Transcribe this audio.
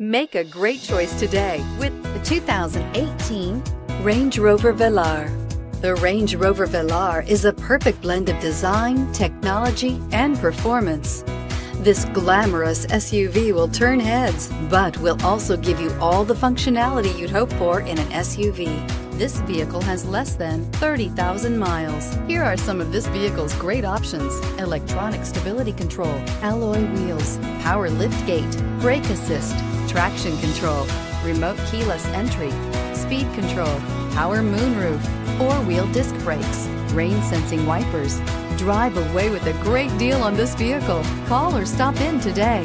Make a great choice today with The 2018 Range Rover Velar. The Range Rover Velar is a perfect blend of design, technology, and performance. This glamorous SUV will turn heads, but will also give you all the functionality you'd hope for in an SUV. This vehicle has less than 30,000 miles. Here are some of this vehicle's great options. Electronic stability control, alloy wheels, power lift gate, brake assist, traction control, remote keyless entry, speed control, power moonroof, four-wheel disc brakes, rain sensing wipers. Drive away with a great deal on this vehicle. Call or stop in today.